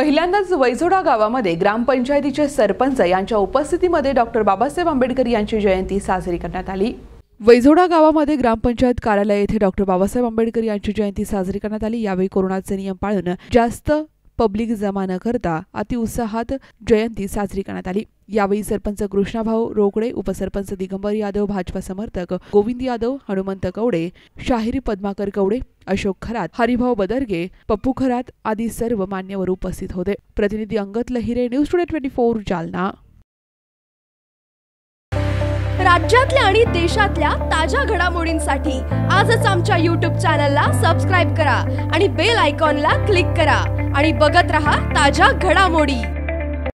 पहिल्यांदाच वैजोडा गावामध्ये ग्रामपंचायतीचे सरपंच यांच्या उपस्थितीमध्ये डॉक्टर बाबासाहेब आंबेडकर यांची जयंती साजरी करण्यात आली. वैजोडा गावामध्ये ग्रामपंचायत कार्यालय येथे डॉक्टर बाबासाहेब आंबेडकर यांची जयंती साजरी करण्यात आली. यावेळी कोरोनाचे नियम पाळून जास्त पब्लिक जमा न करता अतिउत्साहात जयंती साजरी करण्यात आली. यावेळी सरपंच कृष्णाभाऊ रोकडे उपसरपंच दिगंबर यादव भाजपा समर्थक गोविंद यादव हनुमंत कवडे शाहिरी पद्माकर कवडे अशोक खरात हरिभाऊ बदरगे पप्पू खरात आदी सर्व मान्यवर उपस्थित होते. प्रतिनिधी Angat Lahire news today twenty four Jalna. राज्यातल्या आणि देशातल्या ताज्या घडामोडींसाठी आजच आमच्या यूट्यूब चॅनलला सबस्क्राईब करा आणि बेल आयकॉनला क्लिक करा. आणि बघत रहा ताज्या घडामोडी.